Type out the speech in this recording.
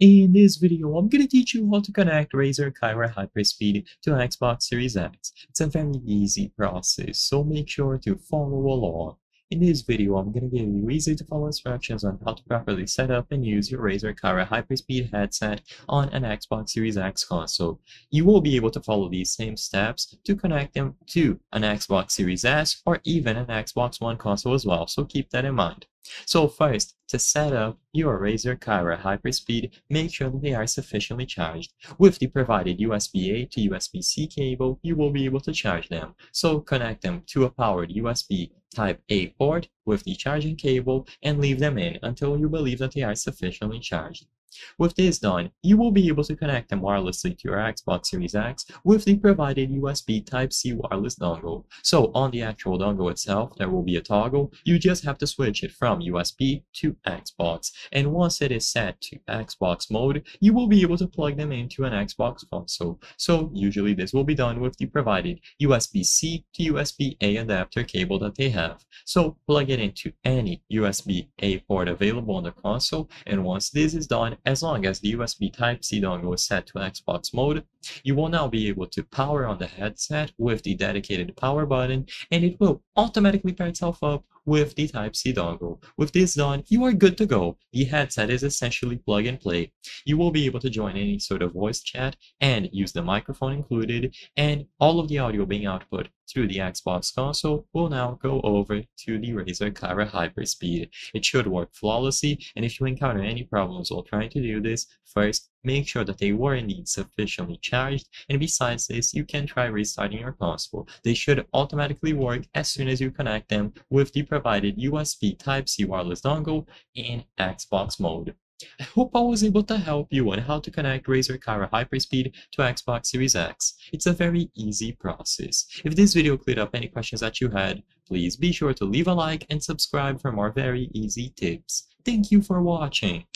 In this video, I'm going to teach you how to connect Razer Kaira Hyperspeed to an Xbox Series X. It's a very easy process, so make sure to follow along. In this video, I'm going to give you easy to follow instructions on how to properly set up and use your Razer Kaira Hyperspeed headset on an Xbox Series X console. You will be able to follow these same steps to connect them to an Xbox Series S or even an Xbox One console as well, so keep that in mind. So first, to set up your Razer Kaira Hyperspeed, make sure that they are sufficiently charged. With the provided USB-A to USB-C cable, you will be able to charge them. So connect them to a powered USB Type-A port with the charging cable and leave them in until you believe that they are sufficiently charged. With this done, you will be able to connect them wirelessly to your Xbox Series X with the provided USB Type-C wireless dongle. So on the actual dongle itself, there will be a toggle. You just have to switch it from USB to Xbox. And once it is set to Xbox mode, you will be able to plug them into an Xbox console. So usually this will be done with the provided USB-C to USB-A adapter cable that they have. So plug it into any USB-A port available on the console. And once this is done, as long as the USB Type-C dongle is set to Xbox mode, you will now be able to power on the headset with the dedicated power button, and it will automatically pair itself up with the Type-C dongle. With this done, you are good to go. The headset is essentially plug and play. You will be able to join any sort of voice chat and use the microphone included, and all of the audio being output through the Xbox console will now go over to the Razer Kaira Hyperspeed. It should work flawlessly, and if you encounter any problems while trying to do this, first make sure that they were indeed sufficiently charged, and besides this, you can try restarting your console. They should automatically work as soon as you connect them with the provided USB Type-C wireless dongle in Xbox mode. I hope I was able to help you on how to connect Razer Kaira Hyperspeed to Xbox Series X. It's a very easy process. If this video cleared up any questions that you had, please be sure to leave a like and subscribe for more very easy tips. Thank you for watching.